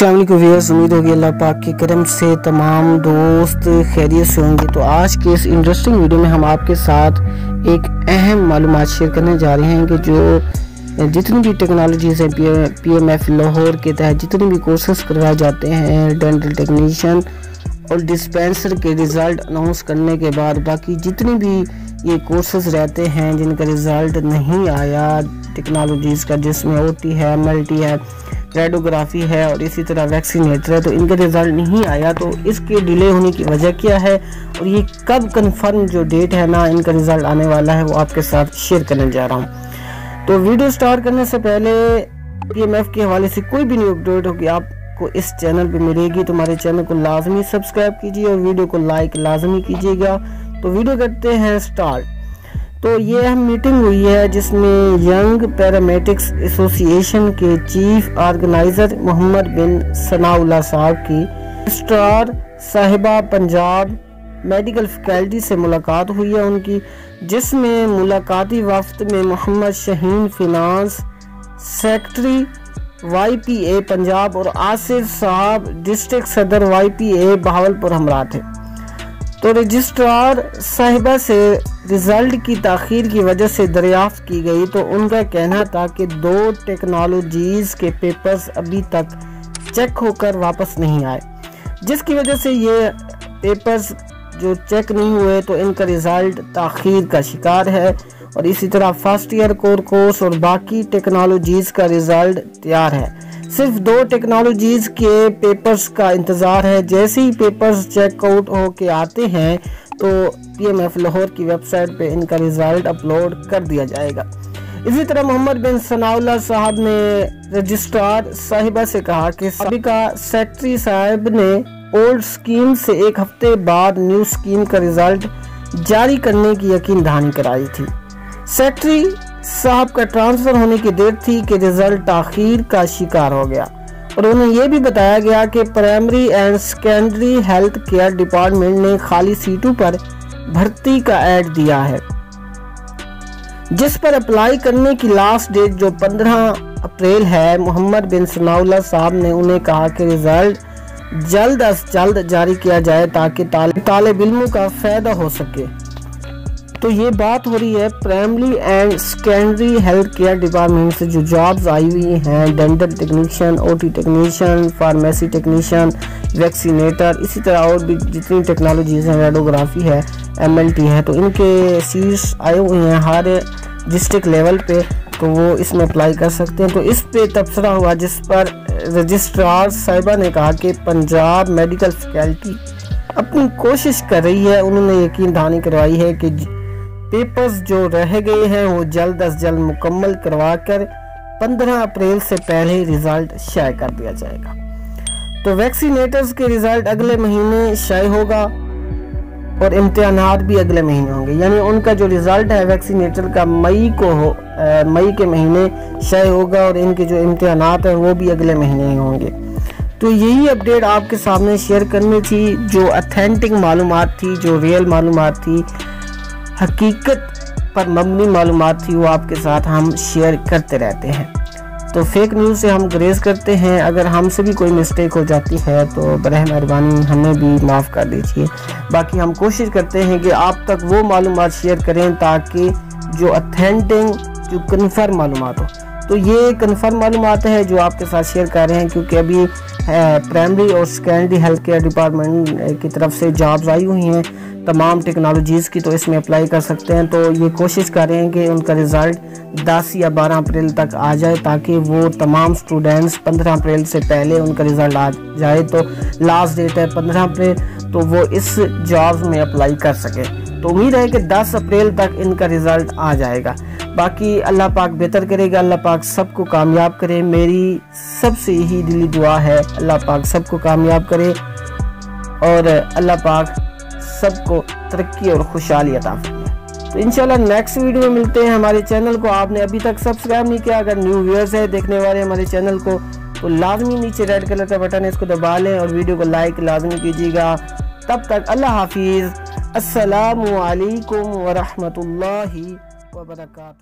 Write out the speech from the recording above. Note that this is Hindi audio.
को व्यवर्स उम्मीद होगी अल्लाह पाक के करम से तमाम दोस्त खैरियत से होंगे। तो आज के इस इंटरेस्टिंग वीडियो में हम आपके साथ एक अहम मालूम शेयर करने जा रहे हैं कि जो जितनी भी टेक्नोलॉजीज़ हैं पी एम एफ़ लाहौर के तहत जितने भी कोर्सेज करवाए जाते हैं डेंटल टेक्नीशियन और डिस्पेंसर के रिज़ल्ट अनाउंस करने के बाद बाकी जितने भी ये कोर्सेज रहते हैं, जिनका रिज़ल्ट नहीं आया टेक्नोलॉजीज़ का जिसमें ओ टी है एम है रेडोग्राफी है और इसी तरह वैक्सीनेटर है तो इनका रिज़ल्ट नहीं आया तो इसके डिले होने की वजह क्या है? और ये कब कन्फर्म जो डेट है ना, इनका रिज़ल्ट आने वाला है, वो आपके साथ शेयर करने जा रहा हूँ। तो वीडियो स्टार्ट करने से पहले पी के हवाले से कोई भी न्यू अपडेट होगी आपको इस चैनल पे मिलेगी तो हमारे चैनल को लाजमी सब्सक्राइब कीजिए और वीडियो को लाइक लाजमी कीजिएगा। तो वीडियो करते हैं स्टार्ट तो ये हम मीटिंग हुई है, जिसमें यंग पैरामेटिक्स एसोसिएशन के चीफ ऑर्गेनाइजर मोहम्मद बिन सनाउल्ला साहब की स्टार साहिबा पंजाब मेडिकल फैकल्टी से मुलाकात हुई है उनकी, जिसमें मुलाकाती वक्त में Mohammad Shaheen finance secretary YPA Punjab और आसिफ साहब डिस्ट्रिक्ट सदर वाईपीए बहावलपुर हमरा थे। तो रजिस्ट्रार साहिबा से रिज़ल्ट की तखीर की वजह से दरियाफ्त की गई तो उनका कहना था कि दो टेक्नोलॉजीज़ के पेपर्स अभी तक चेक होकर वापस नहीं आए। जिसकी वजह से ये पेपर्स जो चेक नहीं हुए तो इनका रिज़ल्ट तखीर का शिकार है। और इसी तरह फ़र्स्ट ईयर कोर कोर्स और बाकी टेक्नोलॉजीज़ का रिज़ल्ट तैयार है। सिर्फ़ दो टेक्नोलॉजीज़ के पेपर्स का इंतज़ार है। जैसे ही पेपर्स चेकआउट हो के आते हैं तो पीएमएफ लाहौर की वेबसाइट पे इनका रिज़ल्ट अपलोड कर दिया जाएगा। इसी तरह मोहम्मद बिन सनाउल्ला साहब ने रजिस्ट्रार साहिबा से कहा कि सबका सेक्रेटरी साहब ने ओल्ड स्कीम से एक हफ़्ते बाद न्यू स्कीम का रिज़ल्ट जारी करने की यकीन दहानी कराई थी। सेक्रेटरी साहब का ट्रांसफ़र होने की देर थी कि रिज़ल्ट आखिर का शिकार हो गया। और उन्हें यह भी बताया गया कि primary and secondary health care department ने खाली सीटों पर भर्ती का ऐड दिया है, जिस पर अप्लाई करने की लास्ट डेट जो 15 अप्रैल है, मोहम्मद बिन सनाउल्ला साहब ने उन्हें कहा कि रिज़ल्ट जल्द अज जल्द जारी किया जाए ताकि तालब इलमों का फ़ायदा हो सके। तो ये बात हो रही है primary and secondary health care department से जो जॉब्स आई हुई हैं dental technician OT technician pharmacy technician vaccinator इसी तरह और भी जितनी टेक्नोलॉजीज़ हैं रेडोग्राफी है एमएलटी है तो इनके सीट्स आए हुए हैं हर डिस्ट्रिक्ट लेवल पे तो वो इसमें अप्लाई कर सकते हैं। तो इस पे तबसरा हुआ जिस पर रजिस्ट्रार साहिबा ने कहा कि पंजाब मेडिकल फैकल्टी अपनी कोशिश कर रही है, उन्होंने यकीन दहानी करवाई है कि पेपर्स जो रह गए हैं, वो जल्द अज जल्द मुकम्मल करवा कर पंद्रह अप्रैल से पहले ही रिज़ल्ट शाये कर दिया जाएगा। तो वैक्सीनेटर्स के रिज़ल्ट अगले महीने शाये होगा और इम्तहान भी अगले महीने होंगे। यानी उनका जो रिज़ल्ट है, वैक्सीनेटर का मई को हो मई के महीने शाये होगा और इनके जो इम्तहान हैं, वो भी अगले महीने ही होंगे। तो यही अपडेट आपके सामने शेयर करनी थी, जो अथेंटिक मालूम थी, जो रियल मालूम थी हकीकत पर मबनी मालूम थी, वो आपके साथ हम शेयर करते रहते हैं। तो फेक न्यूज़ से हम ग्रेज करते हैं। अगर हमसे भी कोई मिस्टेक हो जाती है तो बर मेहरबानी, हमें भी माफ़ कर दीजिए। बाकी हम कोशिश करते हैं कि आप तक वो मालूम शेयर करें ताकि जो अथेंटिक जो कन्फर्म मालूम हो। तो ये कन्फर्म मालूम है जो आपके साथ शेयर कर रहे हैं, क्योंकि अभी प्राइमरी और सेकेंडरी हेल्थ केयर डिपार्टमेंट की तरफ़ से जॉब्स आई हुई हैं, तमाम टेक्नोलॉजीज़ की तो इसमें अप्लाई कर सकते हैं। तो ये कोशिश कर रहे हैं कि उनका रिज़ल्ट 10 या 12 अप्रैल तक आ जाए, ताकि वो तमाम स्टूडेंट्स 15 अप्रैल से पहले उनका रिज़ल्ट आ जाए। तो लास्ट डेट है 15 अप्रैल तो वो इस जॉब में अप्लाई कर सके। तो उम्मीद है कि 10 अप्रैल तक इनका रिज़ल्ट आ जाएगा। बाकी अल्लाह पाक बेहतर करेगा, अल्लाह पाक सबको कामयाब करे। मेरी सबसे यही दिली दुआ है, अल्लाह पाक सबको कामयाब करे और अल्लाह पाक सबको तरक्की और खुशहाली अता तो इंशाल्लाह नेक्स्ट वीडियो में मिलते हैं हमारे चैनल को। आपने अभी तक सब्सक्राइब नहीं किया, अगर न्यू व्यूअर्स है, देखने वाले हमारे चैनल को तो लाजमी नीचे रेड कलर का बटन है, इसको दबा लें और वीडियो को लाइक लाजमी कीजिएगा। तब तक अल्लाह हाफिज़। असलकम वरहमल वर्का